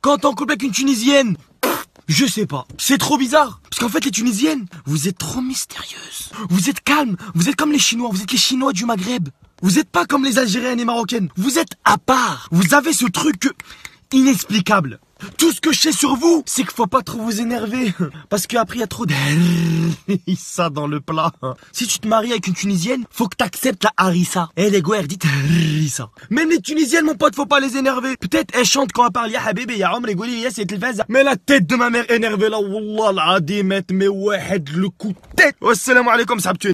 quand t'es en couple avec une Tunisienne Je sais pas. C'est trop bizarre. Parce qu'en fait, les Tunisiennes, vous êtes trop mystérieuses. Vous êtes calmes. Vous êtes comme les Chinois. Vous êtes les Chinois du Maghreb. Vous êtes pas comme les Algériennes et Marocaines. Vous êtes à part. Vous avez ce truc inexplicable. Tout ce que je sais sur vous, c'est qu'il faut pas trop vous énerver. Parce qu'après, il y a trop de... ça dans le plat. Si tu te maries avec une Tunisienne, faut que t'acceptes la harissa. Eh, les guerres, dites harissa. Même les Tunisiennes, mon pote, faut pas les énerver. Peut-être elles chantent quand elles parlent, ya habibi, ya omri, gouli, ya c'est Mais la tête de ma mère énervée, là, wallah, l'adim, mais ouais, le coup de tête. Wassalamu alaikum, sabtué.